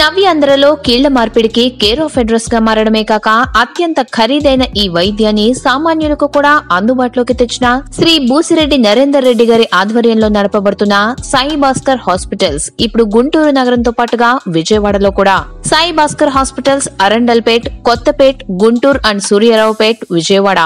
నవ్య అందరలో కీళ్ళ మార్పిడికి కేరోఫెడ్రస్గా మారడమే కాక అత్యంత ఖరీదైన ఈ వైద్యాన్ని సామాన్యులకు కూడా అందుబాటులోకి తెచ్చిన శ్రీ బూసిరెడ్డి నరేందర్ రెడ్డి గారి ఆధ్వర్యంలో నడపబడుతున్న సాయి భాస్కర్ హాస్పిటల్స్ ఇప్పుడు గుంటూరు నగరంతో పాటుగా విజయవాడలో కూడా. Sai Bhaskar hospitals Arundelpet Kothapet Guntur and Suryaraopet Vijayawada.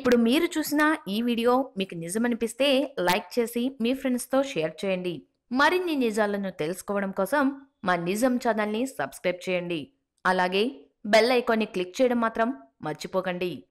ఇప్పుడు మీరు చూసిన ఈ వీడియో మీకు నిజమనిపిస్తే లైక్ చేసి మీ ఫ్రెండ్స్తో షేర్ చేయండి. మరిన్ని నిజాలను తెలుసుకోవడం కోసం మా నిజం ఛానల్ని సబ్స్క్రైబ్ చేయండి. అలాగే బెల్ ఐకాన్ని క్లిక్ చేయడం మాత్రం మర్చిపోకండి.